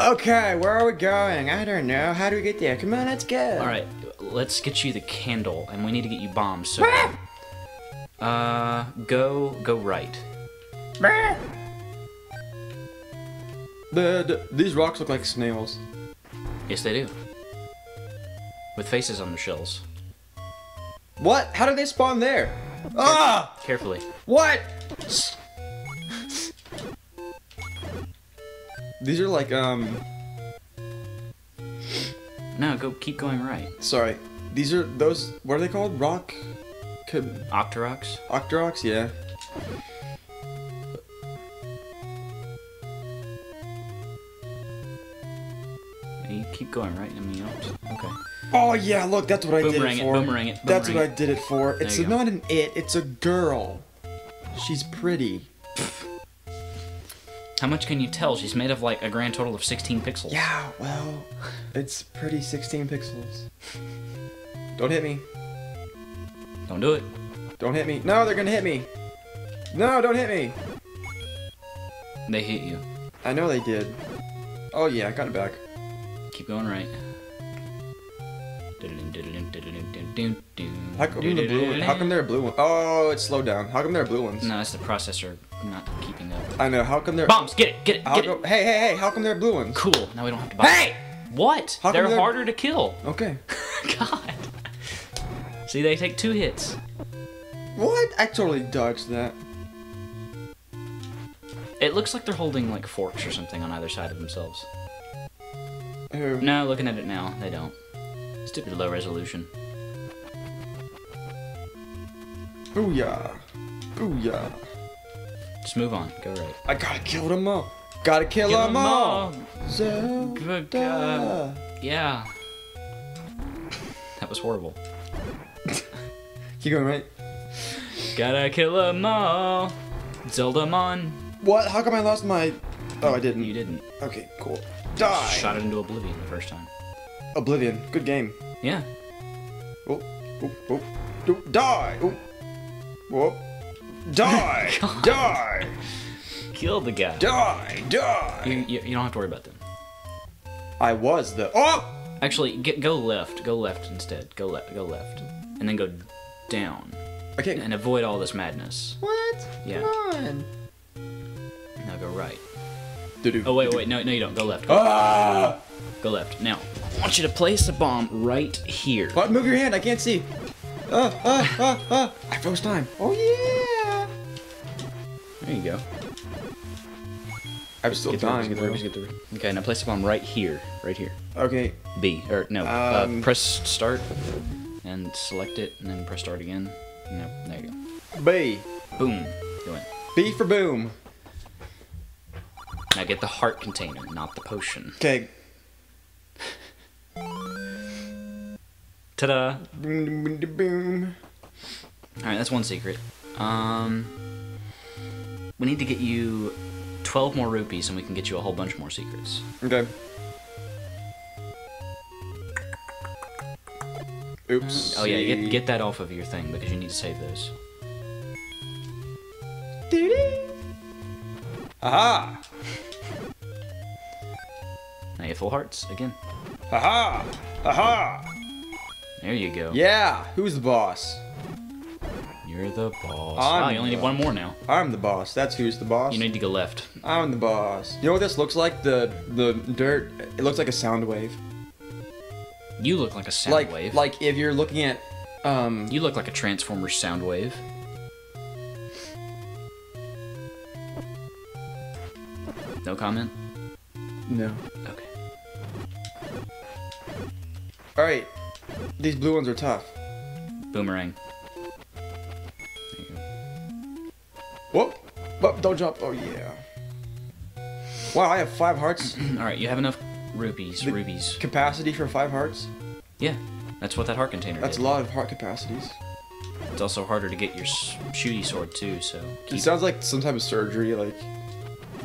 Okay, where are we going? I don't know. How do we get there? Come on, let's go. All right, let's get you the candle, and we need to get you bombs. So, uh, go go right. The, the- these rocks look like snails. Yes, they do. With faces on their shells. What? How did they spawn there? Ah! Carefully. What? These are like um. No, go keep going right. Sorry. These are those. What are they called? Rock. Could Octoroks. Octoroks? Yeah. You keep going right. I mean, okay. Oh yeah, look, that's what I Boomerang did it, it for. boomerang it, That's boomerang what I did it for. It's not an it. It's a girl. She's pretty. How much can you tell? She's made of like a grand total of 16 pixels. Yeah, well, it's pretty 16 pixels. Don't hit me. Don't do it. Don't hit me. No, they're gonna hit me. No, don't hit me. They hit you. I know they did. Oh yeah, I got it back. Keep going right. How come the blue one? How come there are blue ones? Oh, it's slowed down. How come there are blue ones? No, it's the processor not keeping up. I know. How come there? Bombs! Get it! Get it! How Get come, it! hey, hey, hey! How come there are blue ones? Cool. Now we don't have to buy. Hey! What? How They're they're- harder to kill. Okay. God. See, they take two hits. What? I totally dodged that. It looks like they're holding like forks or something on either side of themselves. Who? No, looking at it now, they don't. Stupid low resolution. Booyah! Booyah! Just move on. Go right. I gotta kill them all. Gotta kill, Kill them 'em all. all. Zelda. Yeah. That was horrible. Keep going, right? Gotta kill them all. Zeldamon. What? How come I lost my? Oh, I didn't. You didn't. Okay, cool. Die. Shot it into oblivion the first time. Oblivion. Good game. Yeah. Oh, oh, oh, oh, die. Oh, whoop. Die. die. Kill the guy. Die. Die. You, you, you don't have to worry about them. I was the. Oh. Actually, get, go left. Go left instead. Go left. Go left, and then go down, Okay. and avoid all this madness. What? Yeah. Come on. Now go right. Doo-doo. Oh wait, wait, no, no, you don't. Go left. Go, Ah! go left. Now, I want you to place a bomb right here. What? Move your hand. I can't see. Ah, ah, ah, ah. I froze time. Oh yeah. There you go. I'm still Get dying. get get. Okay, now place a bomb right here. Right here. Okay. B. Or no. uh, Um, press start and select it, and then press start again. No, there you go. B. Boom. You win. B for boom. Now get the heart container, not the potion. Okay. Ta-da! Boom, boom, boom, boom. All right, that's one secret. Um, we need to get you 12 more rupees, and we can get you a whole bunch more secrets. Okay. Oops. Oh yeah, get get that off of your thing because you need to save those. Aha! Now you have full hearts again. Aha! Aha! There you go. Yeah. Who's the boss? You're the boss. I'm Ah, you only need one more now. I'm the boss. That's who's the boss. You need to go left. I'm the boss. You know what this looks like? The the dirt. It looks like a sound wave. You look like a sound like wave. like if you're looking at um. you look like a Transformer Soundwave. No comment. No. Okay. All right. These blue ones are tough. Boomerang. Whoop! Whoop! Don't jump. Oh yeah. Wow, I have five hearts. All right, you have enough rupees. The- rubies. Capacity for five hearts. Yeah, that's what that heart container is. That's a lot of heart capacities. It's also harder to get your shooty sword too. So It sounds like some type of surgery. Like,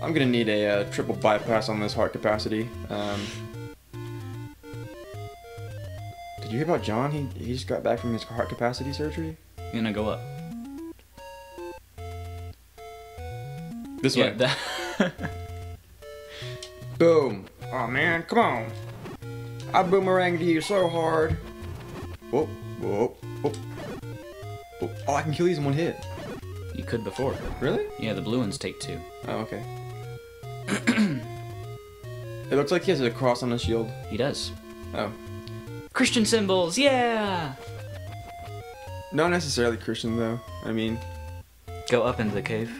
I'm gonna need a uh, triple bypass on this heart capacity. Um, you hear about John? He he just got back from his heart capacity surgery. You're gonna go up. This Yeah, way. that. Boom. Oh man, come on. I boomeranged you so hard. Whoop, whoop, whoop. Whoop. Oh, I can kill these in one hit. You could before. Really? Yeah, the blue ones take two. Oh, okay. it looks like he has a cross on his shield. He does. Oh. Christian symbols, yeah! Not necessarily Christian, though. I mean, Go up into the cave.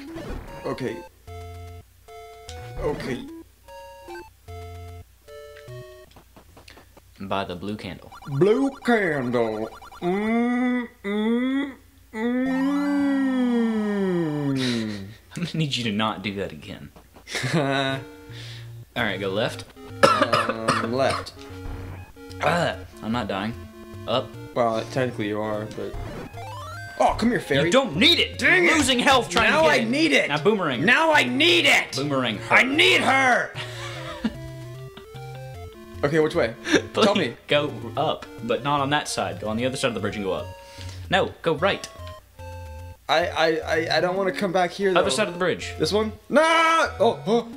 okay. Okay. By the blue candle. Blue candle. Mmm, mmm, mmm. I'm gonna need you to not do that again. um, Alright, go left. Um, left. Ah, I'm not dying. Up. Well, technically you are, but. Oh, come here, fairy. You don't need it! Dang You're it! losing health trying now to I get it. need it. Now boomerang. Now I need it. Boomerang. her. I need her. okay, which way? Tell me. Go up, but not on that side. Go on the other side of the bridge and go up. No, go right. I I I, I don't want to come back here. Though. Other side of the bridge. This one? No! Oh, oh.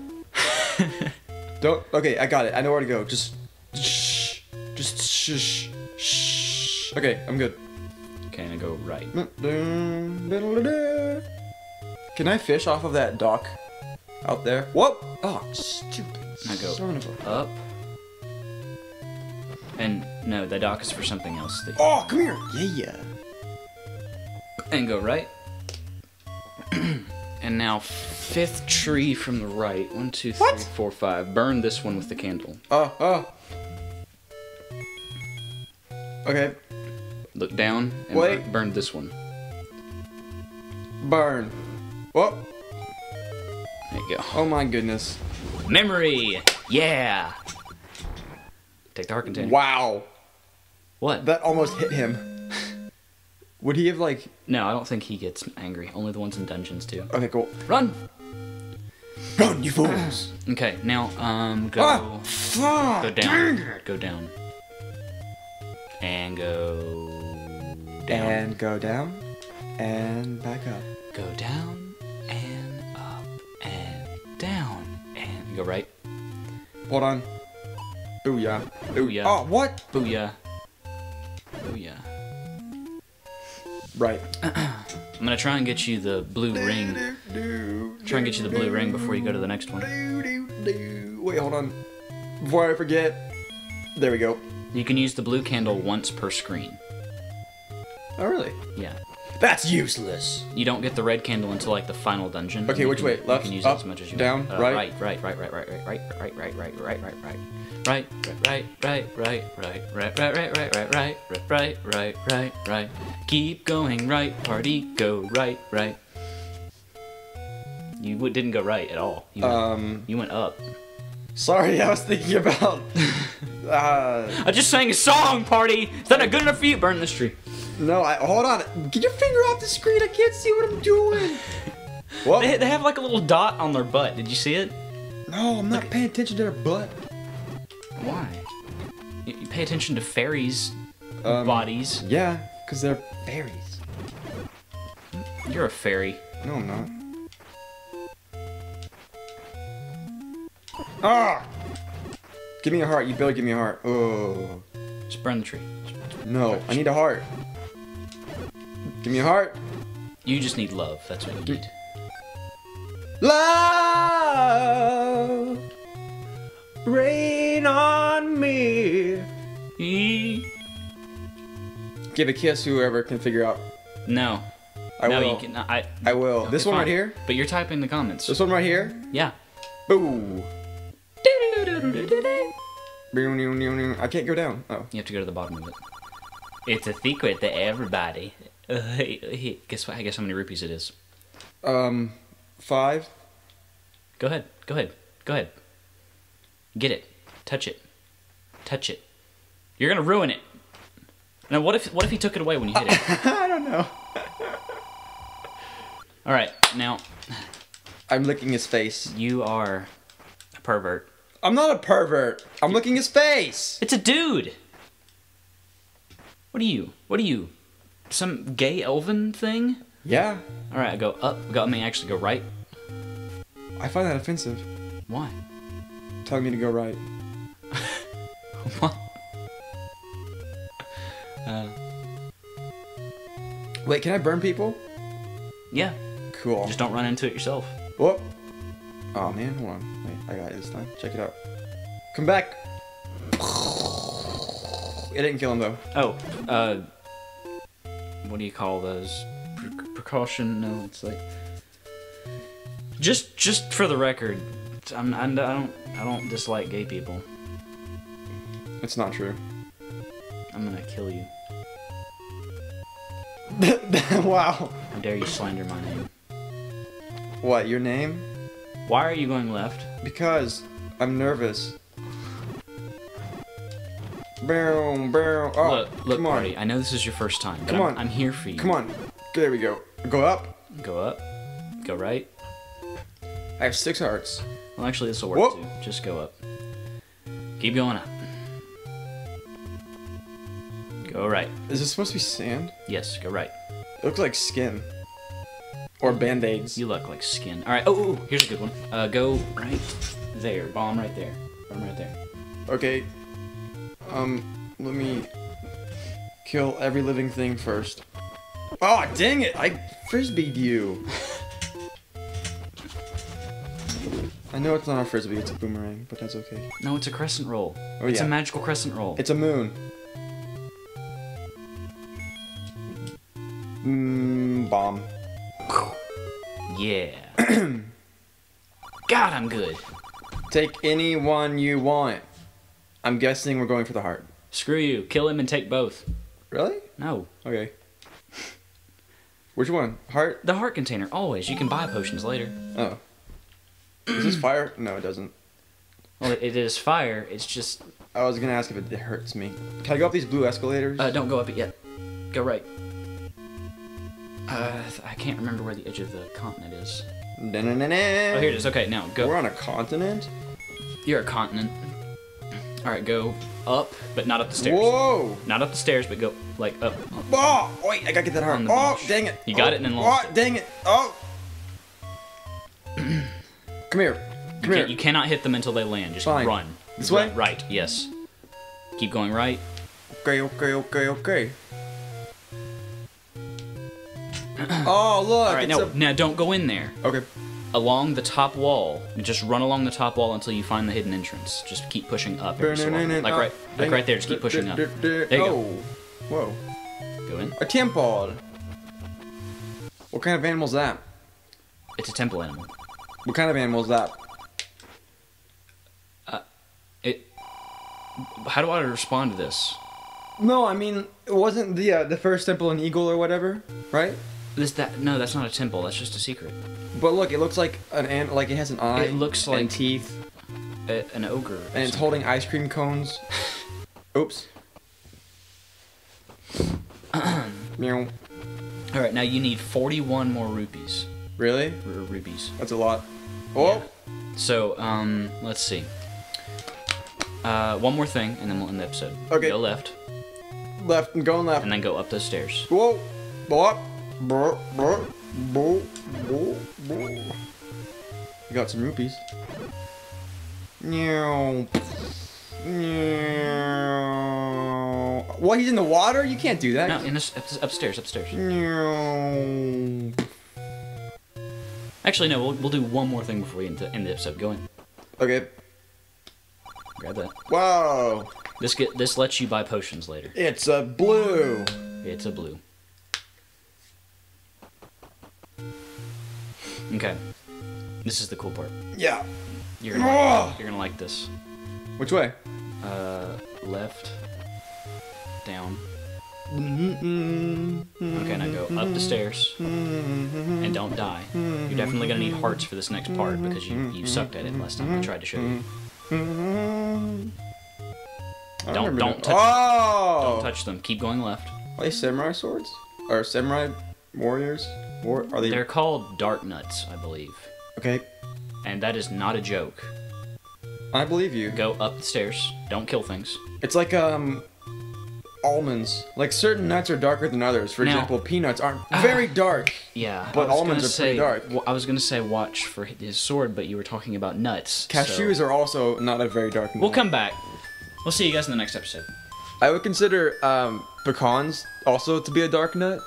Don't. Okay, I got it. I know where to go. Just shh. Shh. Okay, I'm good. Okay, I go right. Mm, Can I fish off of that dock out there? Whoop! Oh, stupid. I go Son of a- up. And no, the dock is for something else. That- Oh, come here. Yeah. Yeah. And go right. and now fifth tree from the right. One, two, three, What? four, five. Burn this one with the candle. Oh, oh. Okay, Look down and Wait. burn, this one. burn. Whoop. There you go. Oh my goodness. Memory! Yeah! Take the heart container. Wow. What? That almost hit him. Would he have like? No, I don't think he gets angry. Only the ones in dungeons do. Okay, cool. Run! Run, you fools! Okay, now, um, go... Ah! Go down. Go down. And go down. And go down, and back up. Go down and up and down and go right. Hold on. Booyah. Booyah. Oh, what? Booyah. Booyah. Right. I'm gonna try and get you the blue ring. Try and get you the blue ring before you go to the next one. Wait, hold on. Before I forget. There we go. You can use the blue candle once per screen. Oh, really? Yeah. That's useless. You don't get the red candle until like the final dungeon. Okay, which can- way? Left, You can use up, it as much as you down, want. Uh, right? right, right, right, right, right, right, right, right, right, right, right, right, right. Right, right, right, right, right, right, right, right, right, right, right, right, right, right, right. Keep going right, Pardie, go right, right. You didn't go right at all. You went, Um, you went up. Sorry, I was thinking about. Uh, I just sang a song, Pardie. Is that not good enough for you? Burn this tree. no, I hold on. Get your finger off the screen. I can't see what I'm doing. Well, They, they have like a little dot on their butt. Did you see it? no, I'm not paying attention to their butt. Why? You, you pay attention to fairies' Um, bodies. Yeah, because they're fairies. You're a fairy. No, I'm not. Ah! Give me a heart. You better give me a heart. Oh. Just burn the tree. No, I need a heart. Give me a heart. You just need love. That's what you need. Love, rain on me. E- Give a kiss whoever can figure out. No. I no, will. you can. I. I will. Okay, this one fine. right here. But you're typing the comments. This one right here. Yeah. Boo. I can't go down. Oh. You have to go to the bottom of it. It's a secret to everybody. Guess what? I guess how many rupees it is. Um, five. Go ahead. Go ahead. Go ahead. Get it. Touch it. Touch it. You're gonna ruin it. Now, what if what if he took it away when you hit it? I don't know. All right. Now I'm licking his face. you are a pervert. I'm not a pervert. I'm looking his face. It's a dude. What are you? What are you? Some gay elven thing? Yeah, All right, I go up. Go. I mean, actually, go right. I find that offensive. Why? telling me to go right. What? Uh, Wait, can I burn people? yeah, Cool. just don't run into it yourself. Whoop. Oh man, hold on. I got it this time. Check it out. Come back. It didn't kill him though. Oh, uh, what do you call those? Pre- precaution? No, it's like just just for the record, I'm, I'm, I don't I don't dislike gay people. It's not true. I'm gonna kill you. wow. How dare you slander my name? What, your name? Why are you going left? Because I'm nervous. Boom, boom. Oh, look, look, come on. Pardie. I know this is your first time. But Come I'm, on. I'm here for you. Come on. There we go. Go up. Go up. Go right. I have six hearts. Well, actually, this will work Whoop. too. Just go up. Keep going up. Go right. Is this supposed to be sand? Yes, go right. It looks like skin. Or band-aids. You look like skin. All right. Oh, ooh, here's a good one. Uh, go right there. Bomb right there. Bomb right there. Okay. Um, let me kill every living thing first. Oh, dang it! I frisbeed you. I know it's not a frisbee, it's a boomerang, but that's okay. No, it's a crescent roll. Oh, it's yeah. a magical crescent roll. It's a moon. Mmm, bomb. Yeah. God, I'm good. Take any one you want. I'm guessing we're going for the heart. Screw you. Kill him and take both. Really? No. Okay. Which one? Heart? The heart container, always. You can buy potions later. Oh. Is this fire? No, it doesn't. Well, it- is fire. It's just. I was gonna ask if it hurts me. Can I go up these blue escalators? Uh, don't go up it yet. Go right. Uh, I can't remember where the edge of the continent is. Da-na-na-na. Oh, here it is. Okay, now go. We're on a continent? You're a continent. All right, go up, but not up the stairs. Whoa! Not up the stairs, but go like up. Oh, wait, I gotta get that the Oh, beach. dang it. You got oh, it and then lost Oh, it. dang it. Oh. Come here. You, Come here. you cannot hit them until they land. Just Fine. run. This Run- way? Right. Yes. Keep going right. Okay, okay, okay, okay. oh, look. All right. Now, a- now don't go in there. Okay. Along the top wall. Just run along the top wall until you find the hidden entrance. Just keep pushing up. Every so often. Like Oh, right, like right there. Just keep pushing up. There you go. Whoa. Go in. A temple. What kind of animal is that? It's a temple animal. What kind of animal is that? It. How do I respond to this? No, I mean, it wasn't the uh, the first temple an eagle or whatever, right? This that no, that's not a temple. That's just a secret. But look, it looks like an ant, like it has an eye. It looks and like- teeth, A, an ogre. and it's holding ice cream cones. Oops. Meow. All right, now you need 41 more rupees. Really? R- rupees. That's a lot. Oh, So, um, let's see. Uh, one more thing, and then we'll end the episode. Okay. Go left, left and going left. and then go up those stairs. Whoa. Bop. You got some rupees. Meow. Meow. What? He's in the water? You can't do that. No, in this, up, upstairs, upstairs. Meow. Actually, no, we'll, we'll do one more thing before we end the, end the episode. Go in. Okay. Grab that. Wow. This get this lets you buy potions later. It's a blue. It's a blue. Okay. This is the cool part. Yeah. You're gonna like, you're gonna like this. Which way? Uh, left, down. Okay, Okay, now go up the stairs and don't die. You're definitely gonna need hearts for this next part because you, you sucked at it last time I tried to show you. Don't- don't touch- Oh! Don't touch them. Keep going left. Are they samurai swords? Or samurai warriors? War? Are they? They're called Darknuts, I believe, Okay, and that is not a joke. I believe you. Go up the stairs. Don't kill things. It's like um, almonds. Like certain nuts are darker than others. For Now- example, peanuts aren't very dark. Yeah, But almonds are pretty say- dark. I was gonna say watch for his sword, but you were talking about nuts. so- Cashews are also not a very dark nut. We'll come back. We'll see you guys in the next episode. I would consider um, pecans also to be a dark nut.